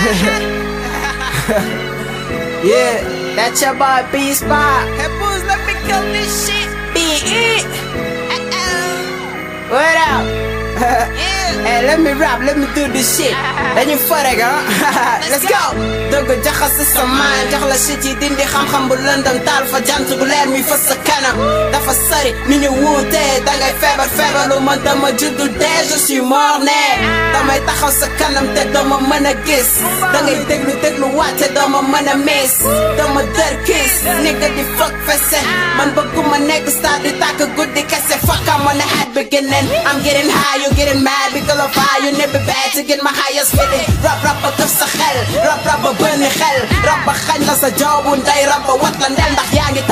yeah, that's your boy Pispa. Hey, boys, let me kill this shit. Be it. What up? Yeah. Hey, let me rap, let me do this shit. dañuy fore ga let's go. dëgg jaxase sa maan jox la shit yi dindi xam-xam bu lëndëm taal fa jant bu leer mi fa sa kanam dafa sori ni ñu wuutee dangay feebar feebar lu man dama juddu dee je suis mort né damay taxaw sa kanam te dama mën a gis dangay déglu déglu waate dama mën a miis dama dër kiis nigga di fuck fese man bëgguma nekk stade di tàkk guddi kese fuck I'm on the at beginning. I'm getting high you getting mad jigéen ma xaayas bi ni rab rab ba këf sa xel. Rab rab ba bënni xel. Rab ba xañ la sa jaww bu ndey rab ba wat la ndel ndax yaa ngi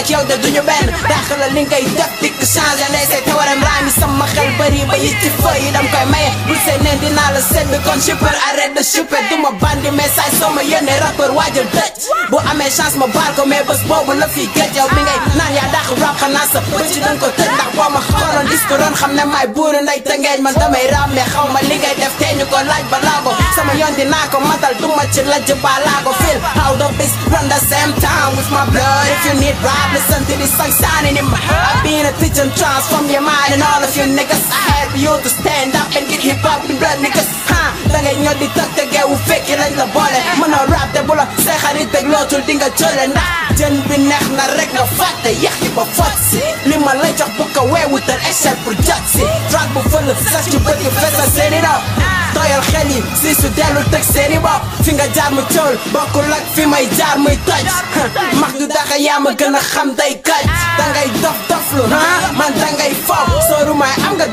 dem man ak yow de duñu benn dàq la li ngay def dikk changé ndey say te waram raam yi sama xel bëri ba yi ci feu yi dam koy maye bul see neen dinaa la seet bi kon super arrête de super du ma bandi message soo ma yónnee rappeur waajal dëj bu amee chance ma baal ko mais bés boobu la fi gëj yow mi ngay naan yaa dàq rap xanaa sa bëcc danga ko tëj ndax boo ma xooloon disque doon xam ne maay buuru ndey te ngeej man damay raam mais xaw ma li ngay def ñu ko laaj ba laa ko sama yoon dinaa ko matal du ma laa ko feel how the beast run the same time with my blood you need rap listen to this song sounding in my I've been a teacher transform your mind and all of you niggas. I help you to stand up and get hip hop in blood niggas. Ha dangay ñoo di tëg te geewu fekki lañ la boole mën a rap te bu la say xarit teg lootul di nga jële ndax jën bi neex na rek nga fàtte yax yi ba fot si li ma lay jox bu ko weewutal échelle pour jot si track bu fël sas ci bët yi fesal seeni daw si su fi nga jaar mu ak fi may jaar muy toj daxa xam day kaj dof man may am nga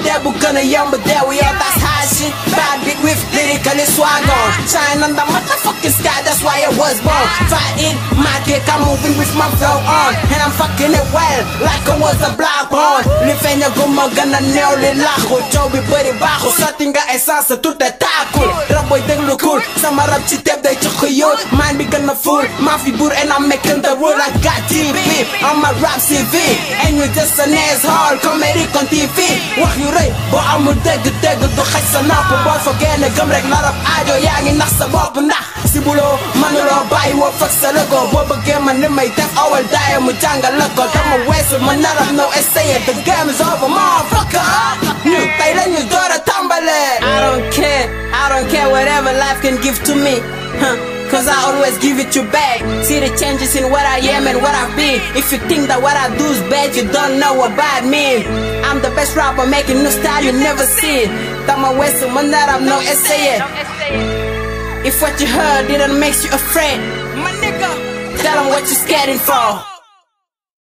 bad big with lyrically swag on shine on the motherfucking sky that's why I was born. Fight it my dick I'm moving with my flow on. And I'm fucking it well like I was a black العقول نفين يقوم قلنا النيو للاخو جوبي بري باخو ساتنجا أساسا توتا تاكل ربو يدن لكول سما ربتي تبدا يتخيول مان بيقلنا فول ما في بور and I'm making the world. I got TV I'm a rap CV and you just an asshole. Comedy on TV وحي ري بعمر دق دق دق خيسا نابو بار فقينا قمرك نرب عادو يعني نحسب وابنا fag sa logo boo bëggee man may def awal daaye mu jàngal la ko dama weesu ma naram no essayer the game is over motherfucker. A tàmbale I don't care I don't care whatever life can give to me huh. Cause I always give it you back. See the changes in what I am and what I've been. If you think that what I do is bad You don't know about me. I'm the best rapper making new style you never seen. Tama wesu manara no essay If what you heard didn't make you afraid My nigga. Tell them what you're scared for